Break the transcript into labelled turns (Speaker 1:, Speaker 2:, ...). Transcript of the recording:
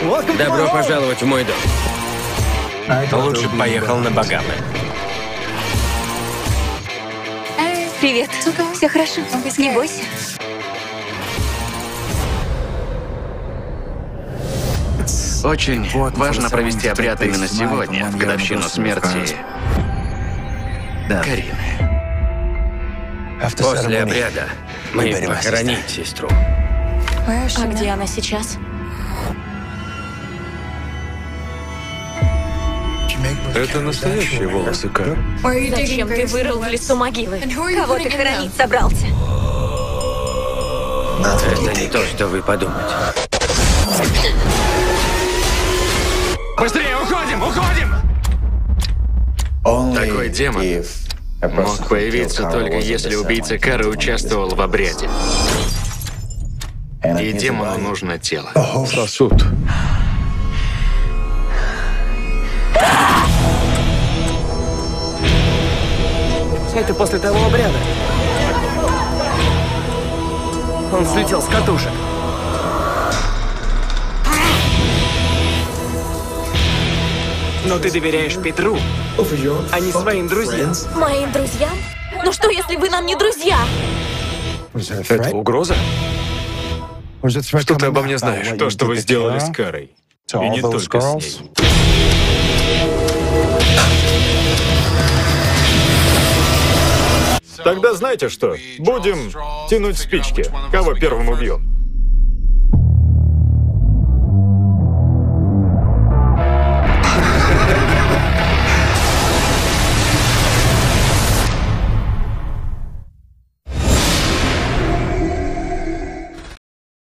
Speaker 1: Добро пожаловать в мой дом.
Speaker 2: Лучше бы поехал на Багамы.
Speaker 3: Привет. Все хорошо. Не бойся.
Speaker 4: Очень важно провести обряд именно сегодня, в годовщину смерти Карины.
Speaker 1: После обряда мы похороним сестру.
Speaker 3: А где она сейчас?
Speaker 5: Это настоящие волосы, Кар.
Speaker 3: Зачем ты вырыл в лесу могилы? Кого ты хоронить собрался?
Speaker 1: Это не то, что вы подумаете.
Speaker 2: Быстрее, уходим, уходим!
Speaker 4: Такой демон мог появиться только если убийца Кары участвовал в обряде. И демону нужно тело.
Speaker 5: Сосуд.
Speaker 6: Это после того обряда. Он слетел с катушек. Но ты доверяешь Петру, а не своим друзьям.
Speaker 3: Моим друзьям? Ну что, если вы нам не друзья?
Speaker 5: Это угроза? Что ты обо мне знаешь?
Speaker 2: То, что вы сделали с Карой. И не только с ней.
Speaker 5: Тогда знаете что? Будем тянуть спички. Кого первым убьем?